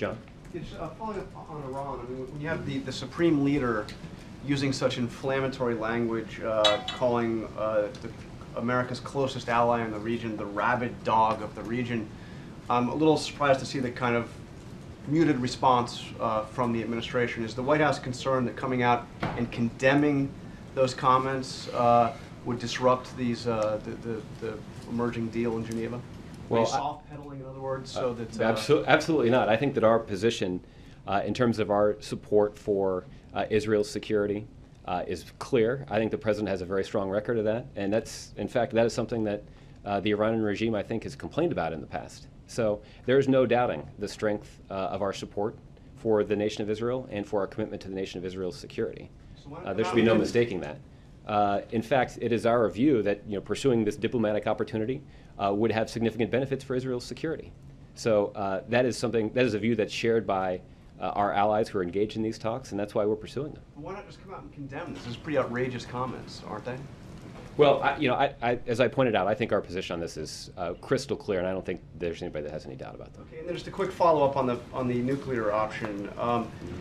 John? Uh, following up on Iran, I mean, when you have the, the supreme leader using such inflammatory language, uh, calling uh, the, America's closest ally in the region the rabid dog of the region, I'm a little surprised to see the kind of muted response uh, from the administration. Is the White House concerned that coming out and condemning those comments uh, would disrupt these uh, the, the, the emerging deal in Geneva? Well, soft pedaling, in other words, so that uh, Absol- Absolutely not. I think that our position, uh, in terms of our support for uh, Israel's security, uh, is clear. I think the president has a very strong record of that, and that's, in fact, that is something that uh, the Iranian regime, I think, has complained about in the past. So there is no doubting the strength uh, of our support for the nation of Israel and for our commitment to the nation of Israel's security. So Uh, there should be no mistaking that. Uh, in fact, it is our view that you know, pursuing this diplomatic opportunity uh, would have significant benefits for Israel's security. So uh, that is something that is a view that's shared by uh, our allies who are engaged in these talks, and that's why we're pursuing them. Why not just come out and condemn this? Is pretty outrageous comments, aren't they? Well, I, you know, I, I, as I pointed out, I think our position on this is uh, crystal clear, and I don't think there's anybody that has any doubt about that. Okay, and then just a quick follow-up on the on the nuclear option. Um,